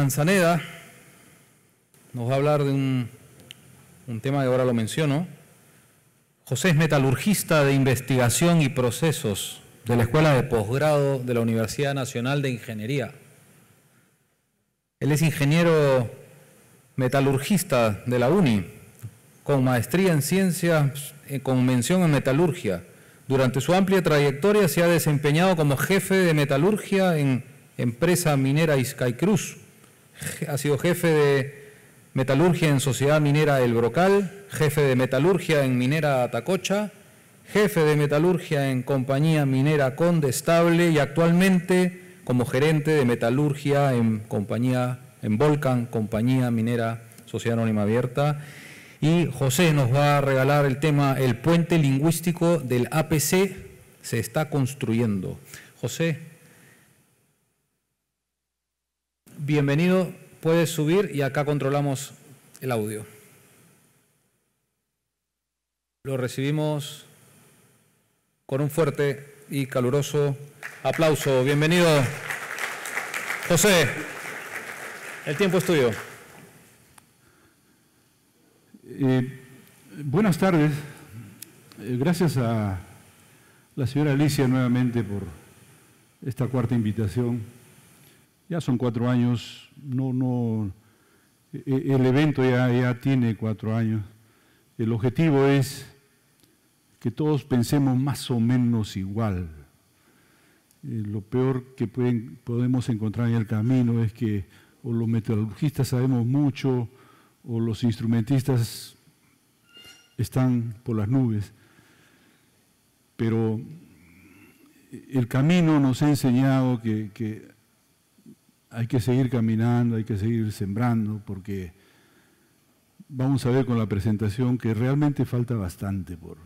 Manzaneda nos va a hablar de un, tema que ahora lo menciono. José es metalurgista de investigación y procesos de la Escuela de Posgrado de la Universidad Nacional de Ingeniería. Él es ingeniero metalurgista de la UNI, con maestría en ciencias, eh, con mención en metalurgia. Durante su amplia trayectoria se ha desempeñado como jefe de metalurgia en empresa minera Cruz. Ha sido jefe de metalurgia en Sociedad Minera El Brocal, jefe de metalurgia en Minera Atacocha, jefe de metalurgia en Compañía Minera Condestable y actualmente como gerente de metalurgia en compañía en Volcan, Compañía Minera Sociedad Anónima Abierta. Y José nos va a regalar el tema El puente lingüístico del APC se está construyendo. José, bienvenido, puedes subir y acá controlamos el audio. Lo recibimos con un fuerte y caluroso aplauso. Bienvenido, José. El tiempo es tuyo. Eh, buenas tardes. Eh, gracias a la señora Alicia nuevamente por esta cuarta invitación. Ya son cuatro años, no, no, e, el evento ya, ya tiene cuatro años. El objetivo es que todos pensemos más o menos igual. Eh, lo peor que podemos encontrar en el camino es que o los metalurgistas sabemos mucho, o los instrumentistas están por las nubes, pero el camino nos ha enseñado que, hay que seguir caminando, hay que seguir sembrando, porque vamos a ver con la presentación que realmente falta bastante por...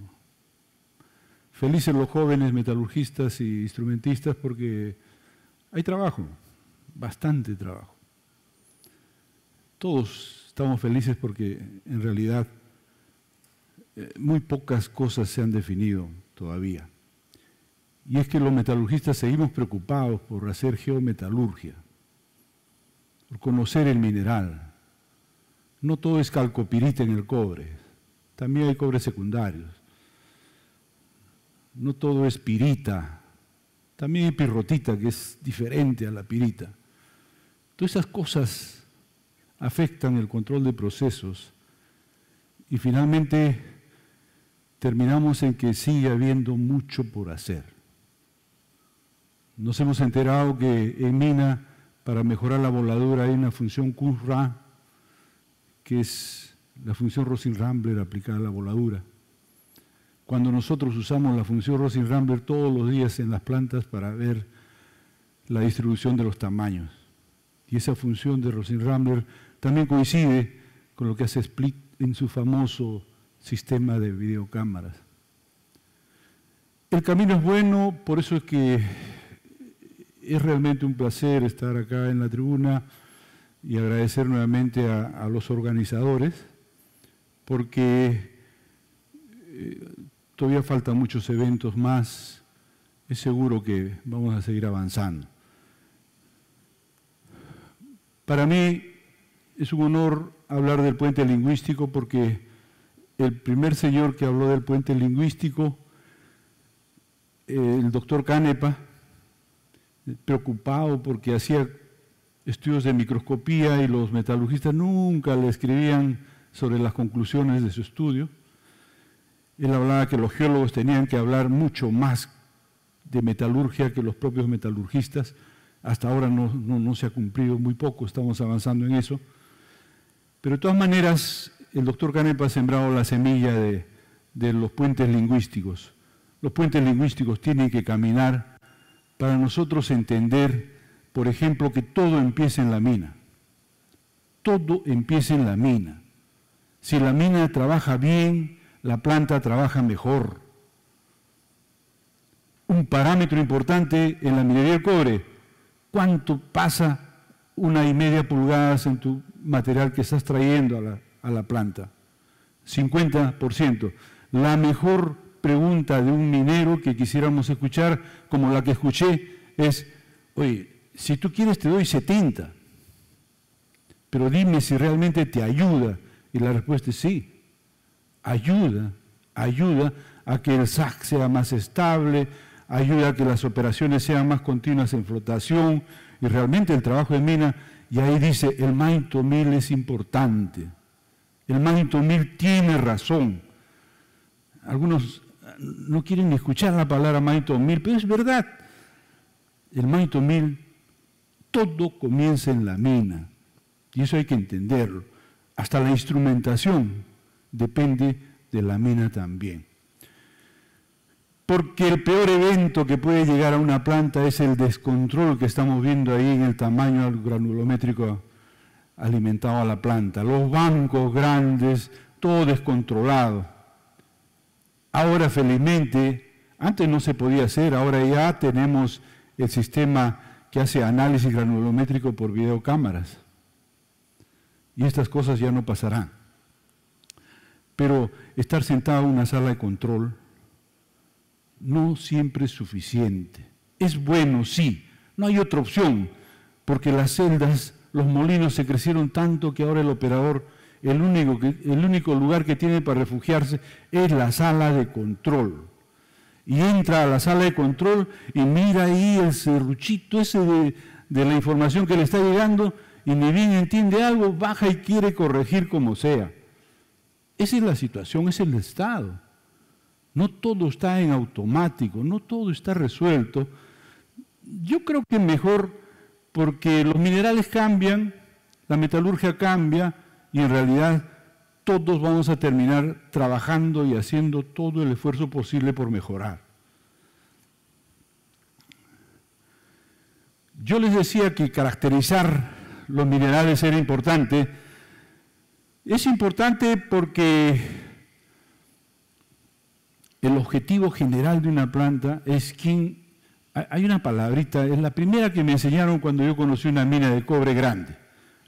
Felices los jóvenes metalurgistas y instrumentistas porque hay trabajo, bastante trabajo. Todos Estamos felices porque en realidad eh, muy pocas cosas se han definido todavía. Y es que los metalurgistas seguimos preocupados por hacer geometalurgia, conocer el mineral. No todo es calcopirita en el cobre, también hay cobres secundarios. No todo es pirita, también hay pirrotita que es diferente a la pirita. Todas esas cosas afectan el control de procesos y finalmente terminamos en que sigue habiendo mucho por hacer. Nos hemos enterado que en mina, para mejorar la voladura, hay una función QRA, que es la función Rosin-Rambler aplicada a la voladura. Cuando nosotros usamos la función Rosin-Rambler todos los días en las plantas para ver la distribución de los tamaños. Y esa función de Rosin-Rambler también coincide con lo que hace Split en su famoso sistema de videocámaras. El camino es bueno, por eso es que es realmente un placer estar acá en la tribuna y agradecer nuevamente a, los organizadores, porque eh, todavía faltan muchos eventos más, es seguro que vamos a seguir avanzando. Para mí, es un honor hablar del puente lingüístico porque el primer señor que habló del puente lingüístico, el doctor Canepa, preocupado porque hacía estudios de microscopía y los metalurgistas nunca le escribían sobre las conclusiones de su estudio. Él hablaba que los geólogos tenían que hablar mucho más de metalurgia que los propios metalurgistas. Hasta ahora no, se ha cumplido muy poco, estamos avanzando en eso. Pero de todas maneras, el doctor Canepa ha sembrado la semilla de, los puentes lingüísticos. Los puentes lingüísticos tienen que caminar para nosotros entender, por ejemplo, que todo empieza en la mina. Todo empieza en la mina. Si la mina trabaja bien, la planta trabaja mejor. Un parámetro importante en la minería del cobre, ¿cuánto pasa una y media pulgadas en tu material que estás trayendo a la, a la planta. 50%. La mejor pregunta de un minero que quisiéramos escuchar, como la que escuché, es, oye, si tú quieres te doy 70. pero dime si realmente te ayuda. Y la respuesta es sí, ayuda, ayuda a que el SAC sea más estable, ayuda a que las operaciones sean más continuas en flotación y realmente el trabajo de mina, y ahí dice, el Mainto 1000 es importante, el Mainto 1000 tiene razón. Algunos no quieren escuchar la palabra Mainto 1000, pero es verdad. El Mainto 1000, todo comienza en la mina, y eso hay que entenderlo. Hasta la instrumentación depende de la mina también. Porque el peor evento que puede llegar a una planta es el descontrol que estamos viendo ahí en el tamaño granulométrico alimentado a la planta. Los bancos grandes, todo descontrolado. Ahora felizmente, antes no se podía hacer, ahora ya tenemos el sistema que hace análisis granulométrico por videocámaras. Y estas cosas ya no pasarán. Pero estar sentado en una sala de control no siempre es suficiente. Es bueno, sí, no hay otra opción, porque las celdas, los molinos se crecieron tanto que ahora el operador, el único, el único lugar que tiene para refugiarse es la sala de control. Y entra a la sala de control y mira ahí el serruchito ese de, de la información que le está llegando y ni bien entiende algo, baja y quiere corregir como sea. Esa es la situación, es el estado. No todo está en automático, no todo está resuelto. Yo creo que mejor porque los minerales cambian, la metalurgia cambia y en realidad todos vamos a terminar trabajando y haciendo todo el esfuerzo posible por mejorar. Yo les decía que caracterizar los minerales era importante. Es importante porque el objetivo general de una planta es quien... Hay una palabrita, es la primera que me enseñaron cuando yo conocí una mina de cobre grande.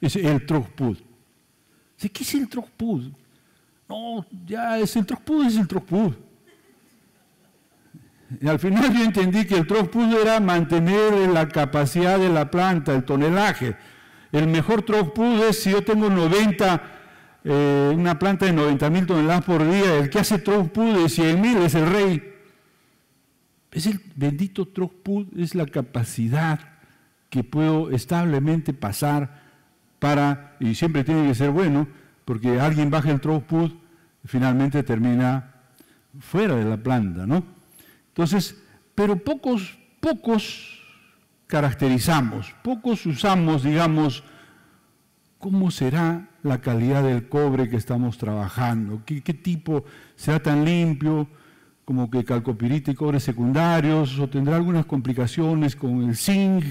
Es el Trojpud. ¿Qué es el Trojpud? No, ya es el Trojpud, es el Trojpud. Y al final yo entendí que el Trojpud era mantener la capacidad de la planta, el tonelaje. El mejor Trojpud es si yo tengo 90 eh, una planta de 90 mil toneladas por día, el que hace Trojpud de 100 mil es el rey. Es el bendito Trojpud, es la capacidad que puedo establemente pasar para, y siempre tiene que ser bueno, porque alguien baja el Trojpud, finalmente termina fuera de la planta, ¿no? Entonces, pero pocos, pocos caracterizamos, pocos usamos, digamos, cómo será la calidad del cobre que estamos trabajando, qué, tipo será tan limpio como que calcopirita y cobre secundarios, o tendrá algunas complicaciones con el zinc.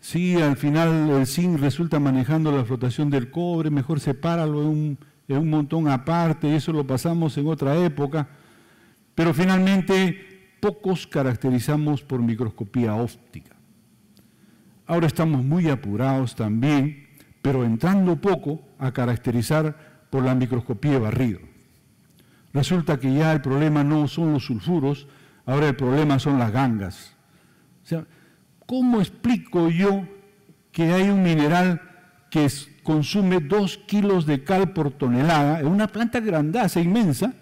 Si al final el zinc resulta manejando la flotación del cobre, mejor sepáralo en un, en un montón aparte, eso lo pasamos en otra época. Pero finalmente pocos caracterizamos por microscopía óptica. Ahora estamos muy apurados también pero entrando poco a caracterizar por la microscopía de barrido. Resulta que ya el problema no son los sulfuros, ahora el problema son las gangas. O sea, ¿cómo explico yo que hay un mineral que consume dos kilos de cal por tonelada en una planta grandaza, inmensa,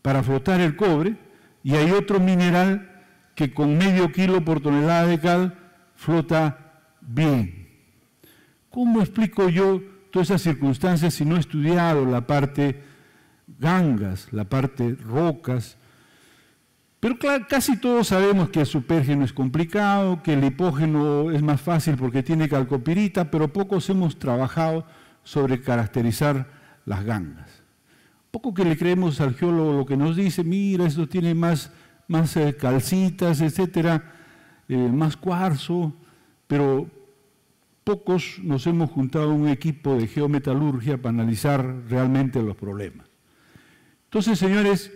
para flotar el cobre, y hay otro mineral que con medio kilo por tonelada de cal flota bien? ¿Cómo explico yo todas esas circunstancias si no he estudiado la parte gangas, la parte rocas? Pero casi todos sabemos que el supergeno es complicado, que el hipógeno es más fácil porque tiene calcopirita, pero pocos hemos trabajado sobre caracterizar las gangas. Poco que le creemos al geólogo lo que nos dice, mira, esto tiene más, más eh, calcitas, etcétera, eh, más cuarzo, pero pocos nos hemos juntado un equipo de geometalurgia para analizar realmente los problemas. Entonces, señores,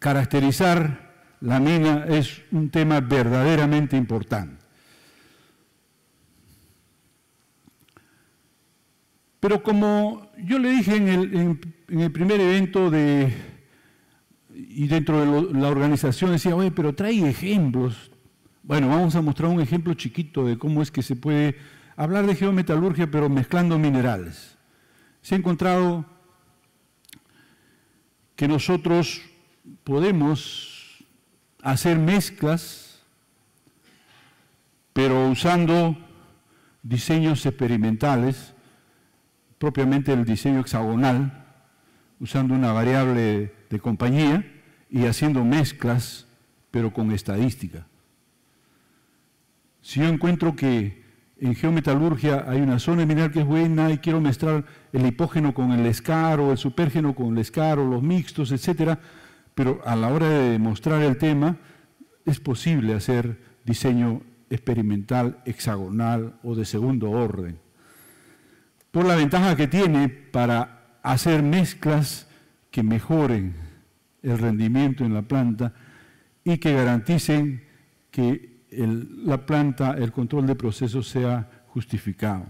caracterizar la mina es un tema verdaderamente importante. Pero como yo le dije en el, primer evento de, y dentro de la organización, decía, oye, pero trae ejemplos. Bueno, vamos a mostrar un ejemplo chiquito de cómo es que se puede hablar de geometalurgia pero mezclando minerales. Se ha encontrado que nosotros podemos hacer mezclas, pero usando diseños experimentales, propiamente el diseño hexagonal, usando una variable de compañía y haciendo mezclas, pero con estadística. Si yo encuentro que en geometalurgia hay una zona mineral que es buena y quiero mezclar el hipógeno con el escaro, el supergeno con el escaro, los mixtos, etcétera, pero a la hora de demostrar el tema es posible hacer diseño experimental hexagonal o de segundo orden. Por la ventaja que tiene para hacer mezclas que mejoren el rendimiento en la planta y que garanticen que la planta, el control de procesos sea justificado.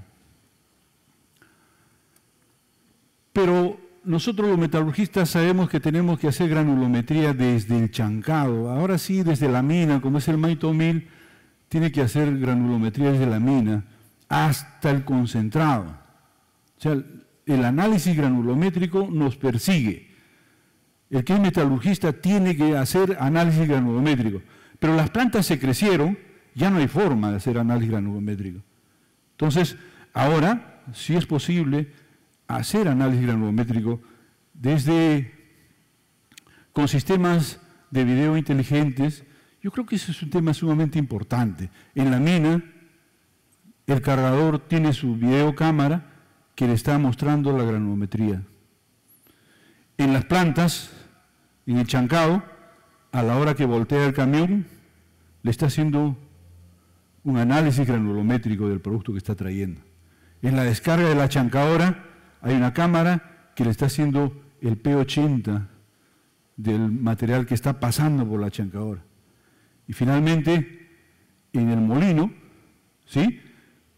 Pero nosotros los metalurgistas sabemos que tenemos que hacer granulometría desde el chancado. Ahora sí, desde la mina, como es el Maito Mil, tiene que hacer granulometría desde la mina hasta el concentrado. O sea, el análisis granulométrico nos persigue. El que es metalurgista tiene que hacer análisis granulométrico. Pero las plantas se crecieron, ya no hay forma de hacer análisis granulométrico. Entonces, ahora sí es posible hacer análisis granulométrico desde con sistemas de video inteligentes. Yo creo que ese es un tema sumamente importante. En la mina, el cargador tiene su videocámara que le está mostrando la granulometría. En las plantas, en el chancado, a la hora que voltea el camión, le está haciendo un análisis granulométrico del producto que está trayendo. En la descarga de la chancadora hay una cámara que le está haciendo el P80 del material que está pasando por la chancadora. Y finalmente, en el molino, ¿sí?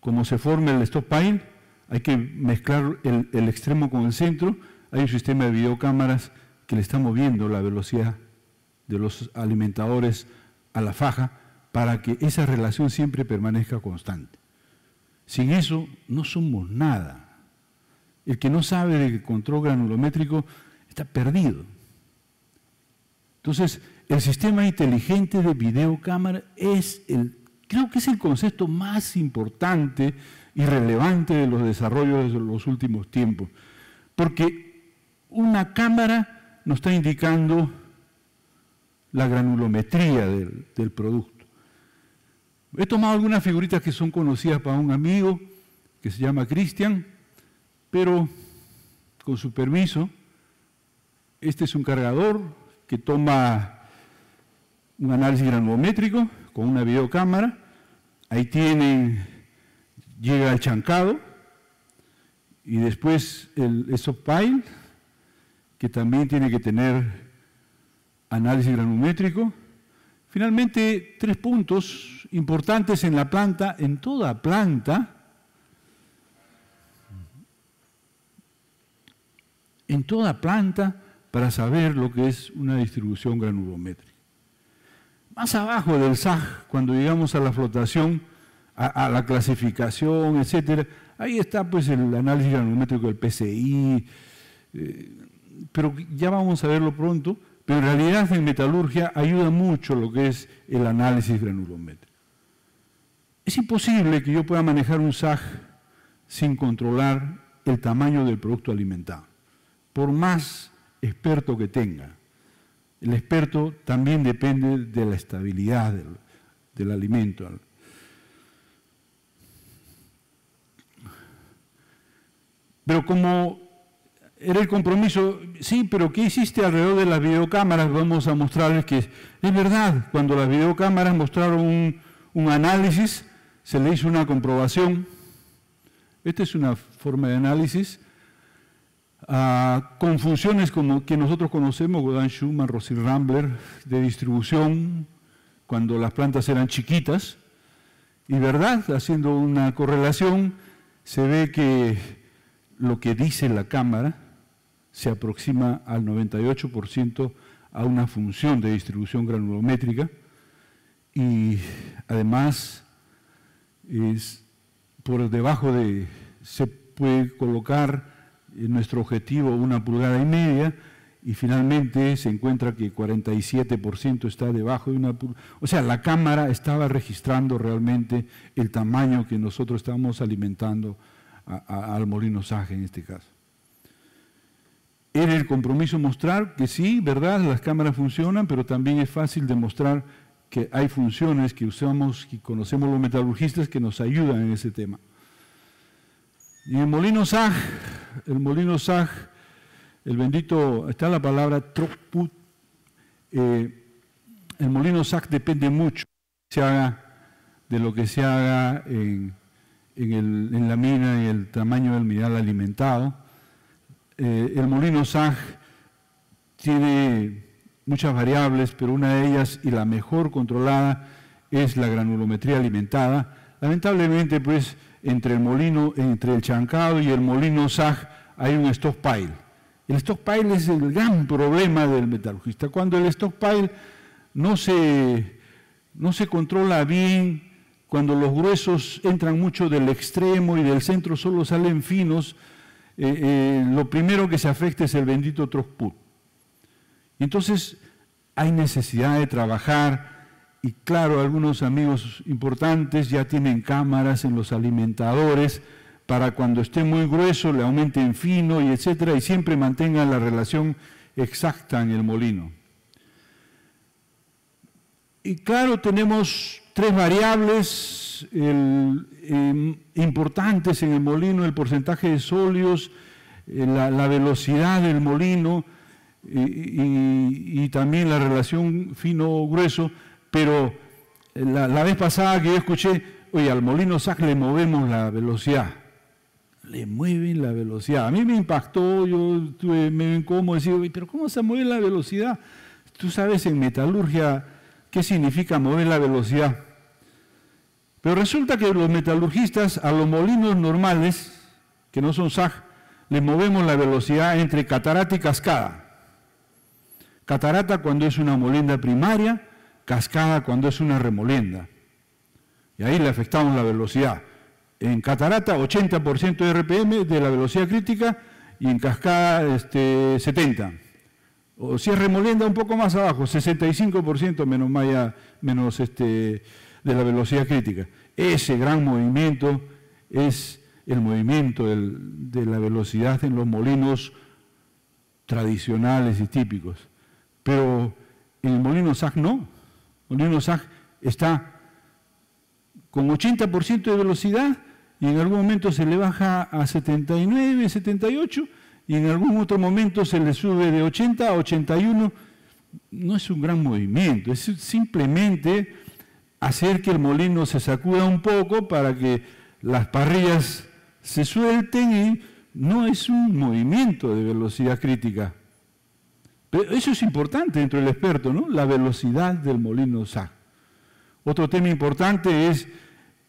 como se forma el stop pile, hay que mezclar el, el extremo con el centro, hay un sistema de videocámaras que le está moviendo la velocidad de los alimentadores a la faja para que esa relación siempre permanezca constante. Sin eso no somos nada. El que no sabe del control granulométrico está perdido. Entonces, el sistema inteligente de videocámara es el, creo que es el concepto más importante y relevante de los desarrollos de los últimos tiempos. Porque una cámara nos está indicando la granulometría del, producto. He tomado algunas figuritas que son conocidas para un amigo que se llama Cristian, pero con su permiso, este es un cargador que toma un análisis granulométrico con una videocámara. Ahí tiene, llega al chancado y después el pile que también tiene que tener análisis granulométrico. Finalmente, tres puntos importantes en la planta, en toda planta, en toda planta para saber lo que es una distribución granulométrica. Más abajo del SAG, cuando llegamos a la flotación, a, la clasificación, etcétera, ahí está pues el análisis granulométrico del PCI, eh, pero ya vamos a verlo pronto. Pero en realidad en metalurgia ayuda mucho lo que es el análisis granulométrico. Es imposible que yo pueda manejar un SAG sin controlar el tamaño del producto alimentado, por más experto que tenga. El experto también depende de la estabilidad del, alimento. Pero como era el compromiso, sí, pero ¿qué hiciste alrededor de las videocámaras? Vamos a mostrarles que es verdad, cuando las videocámaras mostraron un, análisis, se le hizo una comprobación. Esta es una forma de análisis con funciones como que nosotros conocemos, Godin Schumann, Rossi Rambler, de distribución, cuando las plantas eran chiquitas. Y verdad, haciendo una correlación, se ve que lo que dice la cámara se aproxima al 98% a una función de distribución granulométrica y además por debajo de, se puede colocar nuestro objetivo una pulgada y media y finalmente se encuentra que 47% está debajo de una pulgada. O sea, la cámara estaba registrando realmente el tamaño que nosotros estábamos alimentando al molino Saje en este caso. Era el compromiso mostrar que sí, verdad, las cámaras funcionan, pero también es fácil demostrar que hay funciones que usamos, y conocemos los metalurgistas que nos ayudan en ese tema. Y el molino Sag, el molino Sag, el bendito, está la palabra troput, eh, el molino Sag depende mucho se haga, de lo que se haga en, en, la mina y el tamaño del mineral alimentado. Eh, el molino Sag tiene muchas variables, pero una de ellas y la mejor controlada es la granulometría alimentada. Lamentablemente, pues, entre el molino, entre el chancado y el molino SAG hay un stockpile. El stockpile es el gran problema del metalurgista. Cuando el stockpile no se, no se controla bien, cuando los gruesos entran mucho del extremo y del centro solo salen finos, eh, eh, lo primero que se afecta es el bendito throughput. Entonces hay necesidad de trabajar y claro, algunos amigos importantes ya tienen cámaras en los alimentadores para cuando esté muy grueso le aumenten fino y etcétera y siempre mantengan la relación exacta en el molino. Y claro, tenemos tres variables em, importantes en el molino, el porcentaje de sólidos, eh, la, velocidad del molino y también la relación fino-grueso, pero eh, la, vez pasada que yo escuché, oye, al molino SAC le movemos la velocidad. Le mueven la velocidad. A mí me impactó, yo estuve medio incómodo, pero ¿cómo se mueve la velocidad? Tú sabes en metalurgia qué significa mover la velocidad. Pero resulta que los metalurgistas a los molinos normales, que no son SAG, le movemos la velocidad entre catarata y cascada. Catarata cuando es una molienda primaria, cascada cuando es una remolienda. Y ahí le afectamos la velocidad. En catarata 80% de RPM de la velocidad crítica y en cascada este, 70. O si es remolienda un poco más abajo, 65% menos, maya, menos este, de la velocidad crítica. Ese gran movimiento es el movimiento de la velocidad en los molinos tradicionales y típicos. Pero en el molino SAC no. Molino SAG está con 80% de velocidad y en algún momento se le baja a 79, 78 y en algún otro momento se le sube de 80 a 81. No es un gran movimiento, es simplemente hacer que el molino se sacuda un poco para que las parrillas se suelten y no es un movimiento de velocidad crítica eso es importante dentro del experto, ¿no? La velocidad del molino SAG. Otro tema importante es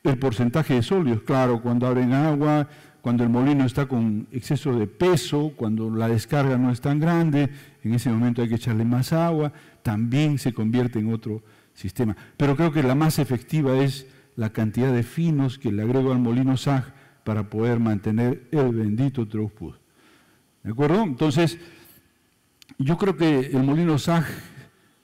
el porcentaje de sólidos. Claro, cuando abren agua, cuando el molino está con exceso de peso, cuando la descarga no es tan grande, en ese momento hay que echarle más agua, también se convierte en otro sistema. Pero creo que la más efectiva es la cantidad de finos que le agrego al molino SAG para poder mantener el bendito throughput. ¿De acuerdo? Entonces, yo creo que el Molino SAG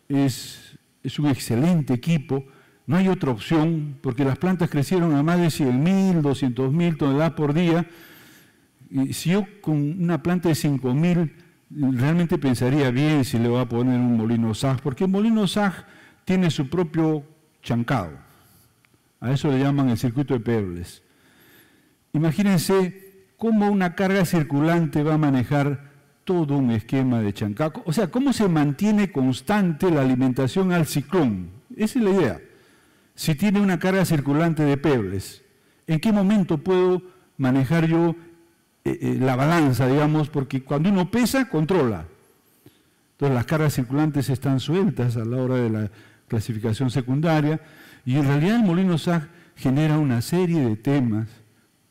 es, un excelente equipo, no hay otra opción, porque las plantas crecieron a más de 100.000, 200.000 toneladas por día. Y si yo con una planta de 5.000 realmente pensaría bien si le voy a poner un molino SAG, porque el molino SAG tiene su propio chancado. A eso le llaman el circuito de Pebles. Imagínense cómo una carga circulante va a manejar todo un esquema de chancaco. O sea, ¿cómo se mantiene constante la alimentación al ciclón? Esa es la idea. Si tiene una carga circulante de pebles, ¿en qué momento puedo manejar yo eh, eh, la balanza, digamos? Porque cuando uno pesa, controla. Entonces las cargas circulantes están sueltas a la hora de la clasificación secundaria y en realidad el molino SAG genera una serie de temas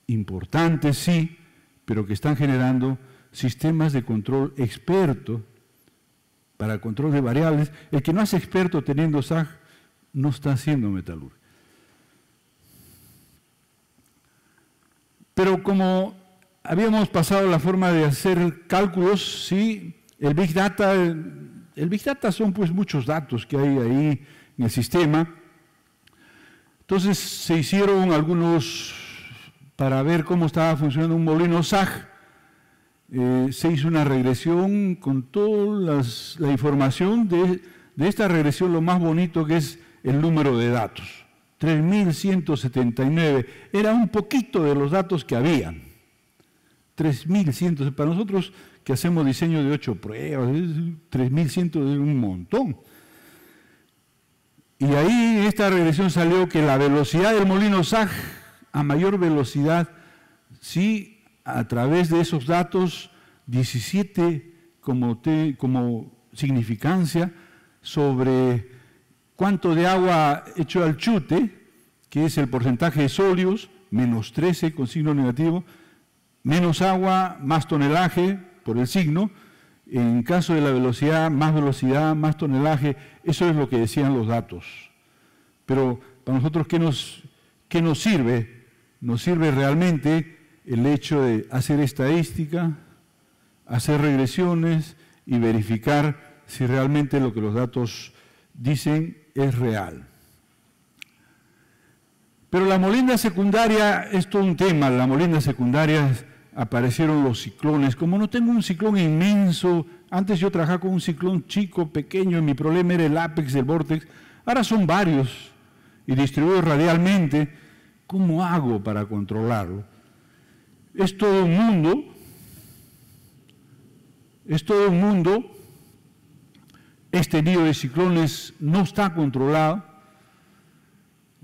importantes, sí, pero que están generando sistemas de control experto para control de variables. El que no hace experto teniendo SAG no está haciendo metalurgia. Pero como habíamos pasado la forma de hacer cálculos, sí, el Big Data, el Big Data son pues muchos datos que hay ahí en el sistema. Entonces se hicieron algunos, para ver cómo estaba funcionando un molino SAG, eh, se hizo una regresión con toda la información de, esta regresión, lo más bonito que es el número de datos. 3.179. Era un poquito de los datos que habían. 3.100. Para nosotros que hacemos diseño de ocho pruebas, 3.100 es un montón. Y ahí esta regresión salió que la velocidad del molino SAG a mayor velocidad, sí, a través de esos datos, 17 como, significancia sobre cuánto de agua hecho al chute, que es el porcentaje de sólidos, menos 13 con signo negativo, menos agua, más tonelaje, por el signo, en caso de la velocidad, más velocidad, más tonelaje, eso es lo que decían los datos. Pero para nosotros, ¿qué nos, qué nos sirve? Nos sirve realmente el hecho de hacer estadística, hacer regresiones y verificar si realmente lo que los datos dicen es real. Pero la molinda secundaria es todo un tema. La molinda secundaria aparecieron los ciclones. Como no tengo un ciclón inmenso, antes yo trabajaba con un ciclón chico, pequeño, y mi problema era el apex del vortex, ahora son varios y distribuidos radialmente. ¿Cómo hago para controlarlo? Es todo un mundo, es todo un mundo. Este nido de ciclones no está controlado.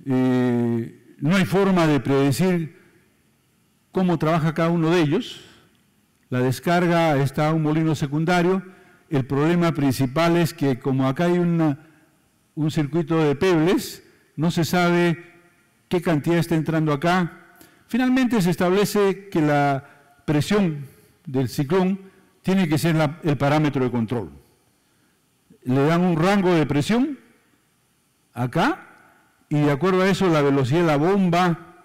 Eh, no hay forma de predecir cómo trabaja cada uno de ellos. La descarga está a un molino secundario. El problema principal es que como acá hay un circuito de pebles, no se sabe qué cantidad está entrando acá. Finalmente se establece que la presión del ciclón tiene que ser el parámetro de control. Le dan un rango de presión acá y de acuerdo a eso la velocidad de la bomba,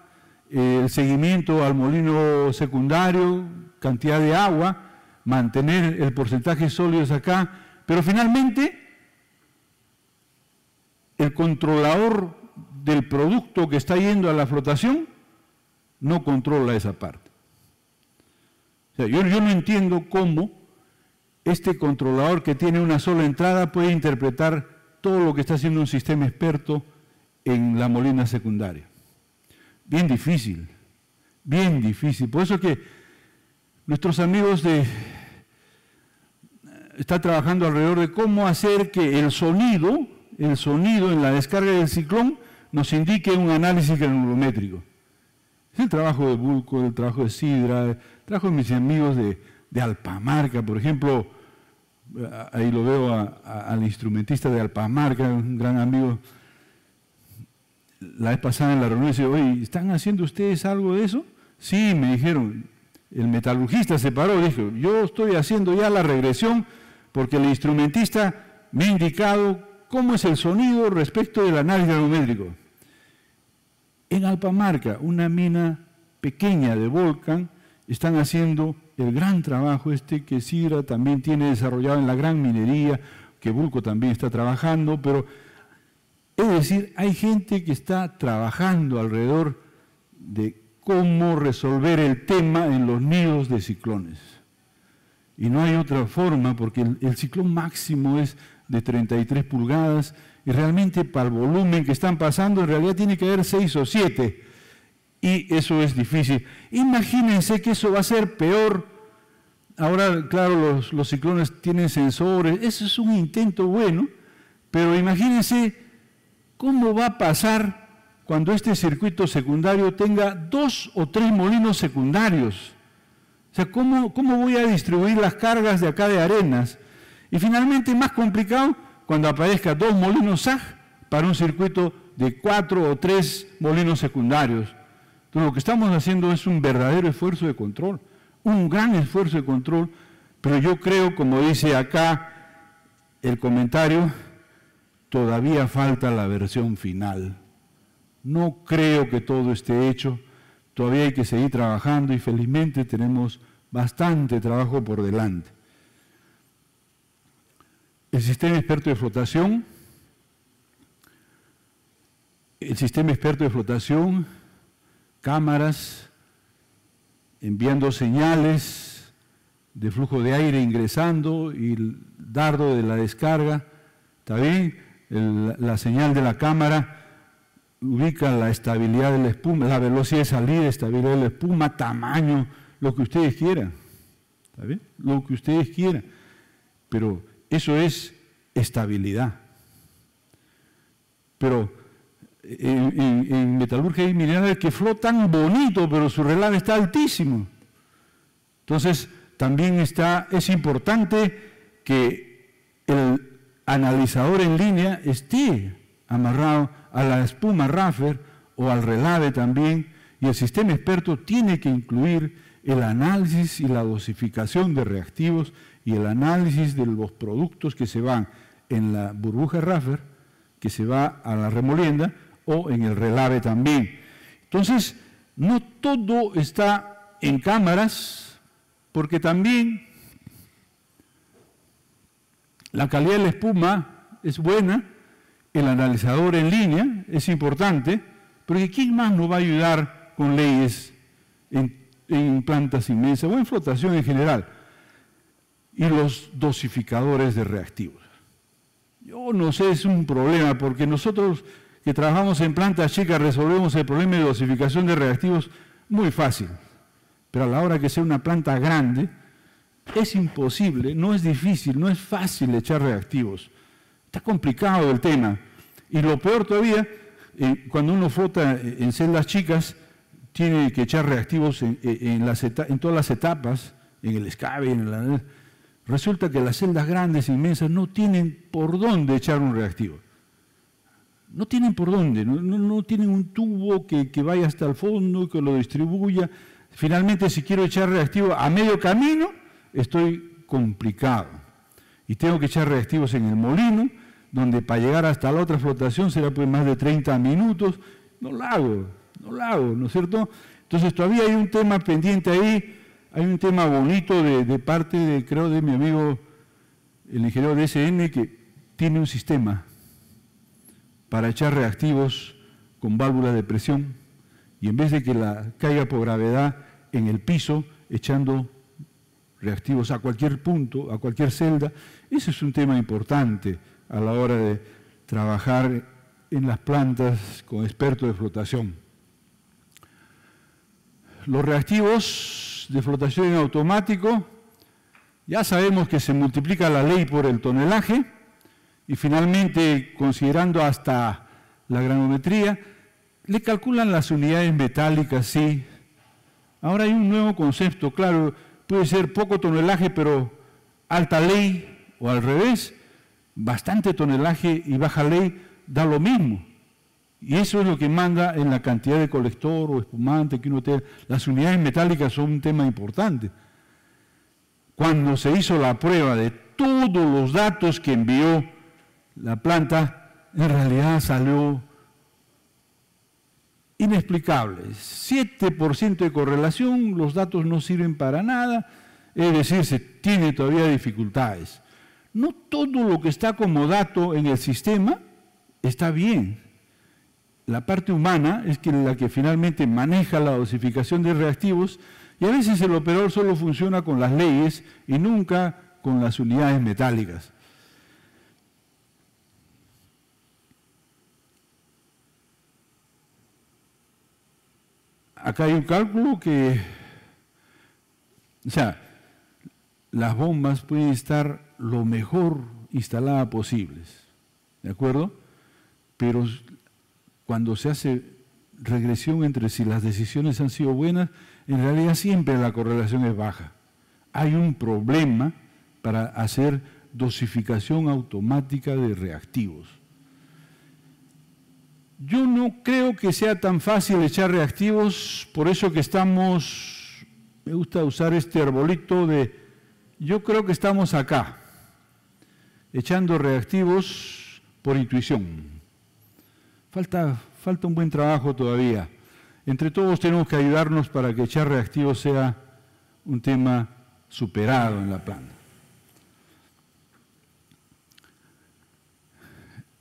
el seguimiento al molino secundario, cantidad de agua, mantener el porcentaje de sólidos acá, pero finalmente el controlador del producto que está yendo a la flotación no controla esa parte. yo, yo no entiendo cómo este controlador que tiene una sola entrada puede interpretar todo lo que está haciendo un sistema experto en la molina secundaria bien difícil, bien difícil. Por eso que nuestros amigos de están trabajando alrededor de cómo hacer que el sonido, el sonido en la descarga del ciclón nos indique un análisis granulométrico. El trabajo de Bulco, el trabajo de Sidra, el trabajo de mis amigos de, Alpamarca, por ejemplo, ahí lo veo al instrumentista de Alpamarca, un gran amigo la vez pasada en la reunión dice, oye, ¿están haciendo ustedes algo de eso? Sí, me dijeron, el metalurgista se paró, dijo, yo estoy haciendo ya la regresión porque el instrumentista me ha indicado cómo es el sonido respecto del análisis aerométrico. En Alpamarca, una mina pequeña de volcán, están haciendo el gran trabajo este que Sidra también tiene desarrollado en la gran minería, que Bulco también está trabajando, pero es decir, hay gente que está trabajando alrededor de cómo resolver el tema en los nidos de ciclones. Y no hay otra forma porque el, ciclón máximo es de 33 pulgadas y realmente para el volumen que están pasando en realidad tiene que haber 6 o 7 y eso es difícil. Imagínense que eso va a ser peor. Ahora, claro, los, los ciclones tienen sensores, eso es un intento bueno, pero imagínense ¿Cómo va a pasar cuando este circuito secundario tenga dos o tres molinos secundarios? O sea, ¿cómo, cómo voy a distribuir las cargas de acá de arenas? Y finalmente, más complicado, cuando aparezca dos molinos SAG para un circuito de cuatro o tres molinos secundarios. Entonces, lo que estamos haciendo es un verdadero esfuerzo de control, un gran esfuerzo de control, pero yo creo, como dice acá el comentario, todavía falta la versión final. No creo que todo esté hecho, todavía hay que seguir trabajando y felizmente tenemos bastante trabajo por delante. El sistema experto de flotación, el sistema experto de flotación, cámaras, enviando señales de flujo de aire ingresando y el dardo de la descarga, ¿está bien? la señal de la cámara ubica la estabilidad de la espuma, la velocidad de salida, estabilidad de la espuma, tamaño, lo que ustedes quieran. ¿Está bien? Lo que ustedes quieran. Pero eso es estabilidad. Pero en, metalurgia hay minerales que flotan bonito, pero su relave está altísimo. Entonces, también está, es importante que el analizador en línea esté amarrado a la espuma Raffer o al relave también, y el sistema experto tiene que incluir el análisis y la dosificación de reactivos y el análisis de los productos que se van en la burbuja Raffer, que se va a la remolienda, o en el relave también. Entonces, no todo está en cámaras, porque también la calidad de la espuma es buena, el analizador en línea es importante, porque ¿quién más nos va a ayudar con leyes en, plantas inmensas o en flotación en general? Y los dosificadores de reactivos. Yo no sé, es un problema, porque nosotros que trabajamos en plantas chicas resolvemos el problema de dosificación de reactivos muy fácil. Pero a la hora que sea una planta grande, es imposible, no es difícil, no es fácil echar reactivos. Está complicado el tema. Y lo peor todavía, eh, cuando uno flota en celdas chicas, tiene que echar reactivos en, en, todas las etapas, en el escabe, en la... Resulta que las celdas grandes, inmensas, no tienen por dónde echar un reactivo. No tienen por dónde, no, tienen un tubo que, vaya hasta el fondo, que lo distribuya. Finalmente, si quiero echar reactivo a medio camino, estoy complicado. Y tengo que echar reactivos en el molino, donde para llegar hasta la otra flotación será pues más de 30 minutos. No lo hago, no lo hago, ¿no es cierto? Entonces todavía hay un tema pendiente ahí, hay un tema bonito de, parte, de, creo, de mi amigo, el ingeniero de SN, que tiene un sistema para echar reactivos con válvula de presión y en vez de que la caiga por gravedad en el piso, echando reactivos a cualquier punto, a cualquier celda. Ese es un tema importante a la hora de trabajar en las plantas con expertos de flotación. Los reactivos de flotación en automático, ya sabemos que se multiplica la ley por el tonelaje, y finalmente, considerando hasta la granometría, le calculan las unidades metálicas, sí. Ahora hay un nuevo concepto, claro, puede ser poco tonelaje, pero alta ley, o al revés, bastante tonelaje y baja ley da lo mismo. Y eso es lo que manda en la cantidad de colector o espumante que uno tiene. Las unidades metálicas son un tema importante. Cuando se hizo la prueba de todos los datos que envió la planta en realidad salió inexplicable. 7% de correlación, los datos no sirven para nada, es decir, se tiene todavía dificultades. No todo lo que está como dato en el sistema está bien. La parte humana es la que finalmente maneja la dosificación de reactivos y a veces el operador solo funciona con las leyes y nunca con las unidades metálicas. acá hay un cálculo que, o sea, las bombas pueden estar lo mejor instaladas posibles, ¿de acuerdo? Pero cuando se hace regresión entre si las decisiones han sido buenas, en realidad siempre la correlación es baja. Hay un problema para hacer dosificación automática de reactivos. Yo no creo que sea tan fácil echar reactivos, por eso que estamos, me gusta usar este arbolito de, yo creo que estamos acá, echando reactivos por intuición. Falta, falta un buen trabajo todavía. Entre todos tenemos que ayudarnos para que echar reactivo sea un tema superado en la planta.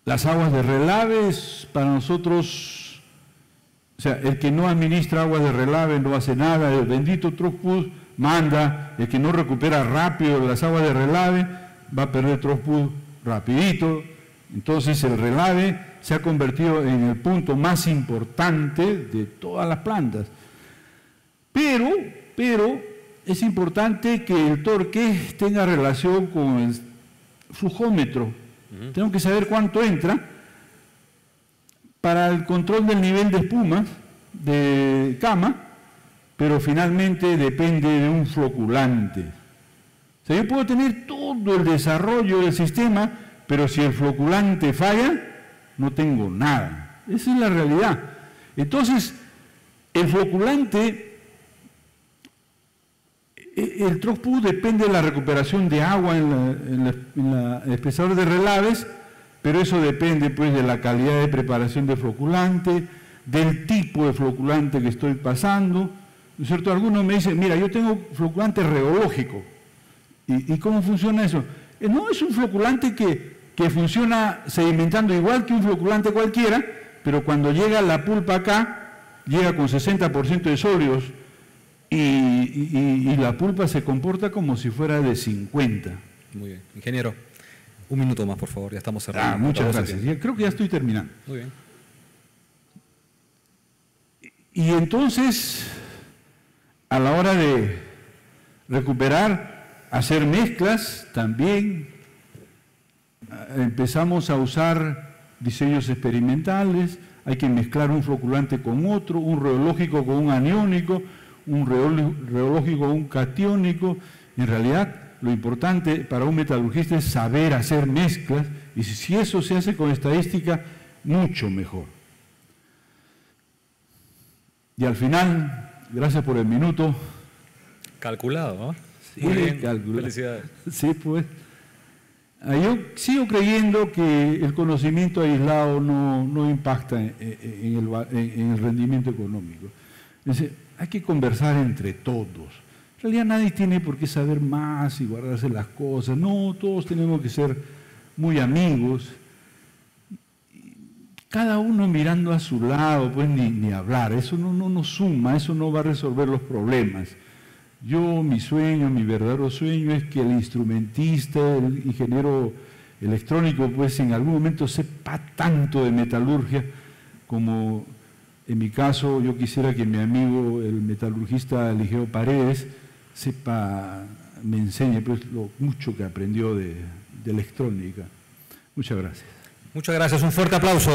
Las aguas de relave para nosotros, o sea, el que no administra aguas de relave no hace nada, el bendito Trospud manda, el que no recupera rápido las aguas de relave va a perder Trospud rapidito, entonces el relave se ha convertido en el punto más importante de todas las plantas. Pero, pero es importante que el torque tenga relación con el flujómetro. Tengo que saber cuánto entra para el control del nivel de espuma de cama, pero finalmente depende de un floculante. O sea, yo puedo tener todo el desarrollo del sistema, pero si el floculante falla, no tengo nada. Esa es la realidad. Entonces, el floculante, e, el TROSPU depende de la recuperación de agua en, el espesador de relaves, pero eso depende pues de la calidad de preparación del floculante, del tipo de floculante que estoy pasando. ¿No es cierto? Algunos me dicen, mira, yo tengo floculante reológico. ¿Y, y cómo funciona eso? Eh, no, es un floculante que que funciona sedimentando igual que un floculante cualquiera, pero cuando llega la pulpa acá, llega con 60% de sólidos y, la pulpa se comporta como si fuera de 50. Muy bien. Ingeniero, un minuto más, por favor, ya estamos cerrando. Ah, muchas gracias. creo que ya estoy terminando. Muy bien. Y entonces, a la hora de recuperar, hacer mezclas también, empezamos a usar diseños experimentales, hay que mezclar un floculante con otro, un reológico con un aniónico, un reológico con un catiónico. En realidad, lo importante para un metalurgista es saber hacer mezclas y si eso se hace con estadística, mucho mejor. Y al final, gracias por el minuto. Calculado, ¿no? Sí, calculado. Felicidades. Sí, pues. Ah, yo sigo creyendo que el conocimiento aislado no, impacta en, el, rendimiento económico. hay que conversar entre todos. En realidad nadie tiene por qué saber más y guardarse las cosas. No, todos tenemos que ser muy amigos. Cada uno mirando a su lado, pues ni, hablar. Eso no, no nos suma, eso no va a resolver los problemas. Yo, mi sueño, mi verdadero sueño es que el instrumentista, el ingeniero electrónico, pues en algún momento sepa tanto de metalurgia como en mi caso yo quisiera que mi amigo, el metalurgista Eligeo Paredes, sepa, me enseñe pues lo mucho que aprendió de, de electrónica. Muchas gracias. Muchas gracias, un fuerte aplauso.